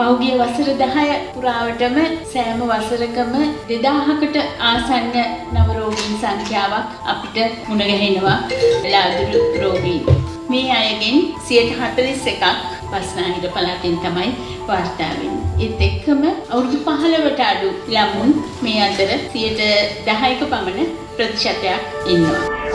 පෞගිය වසර දහය පුරාවටම සෑම වසරකම දෙදාහකට ආසන්න නවරෝගීන් සංඛ්‍යාවක් අපිට මුණගැහෙනවා ලාදුරු රෝගීන්. මේ අයගෙන් සියට හතලිස් එකක් පස්නාහිර පලාතින් තමයි වාර්තාාවෙන්. එත් එක්කම අවුරුදු පහළවට අඩු ළමුන් මේ අතර සියට දහයක පමණ ප්‍රතිශතයක් ඉන්නවා.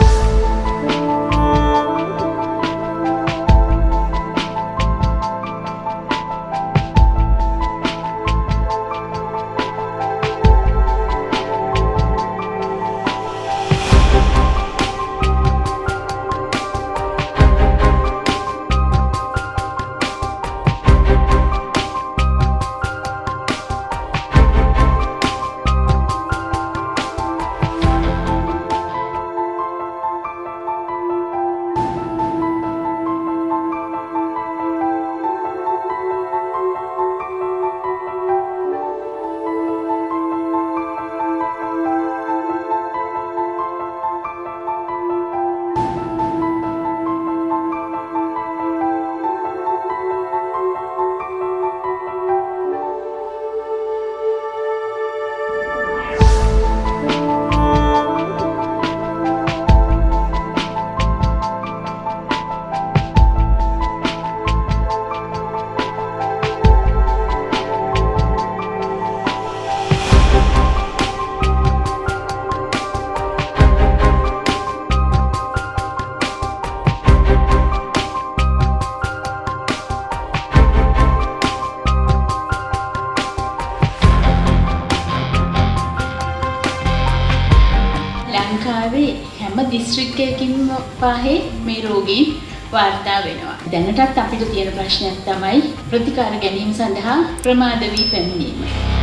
ලංකාවේ හැම දිස්ත්‍රික්කයකින්ම පහේ මේ රෝගීන් වාර්තා වෙනවා. දැනටත් අපිට තියෙන ප්‍රශ්නයක් තමයි ප්‍රතිකාර ගැනීම සඳහා ප්‍රමාද වී පැමිණීම.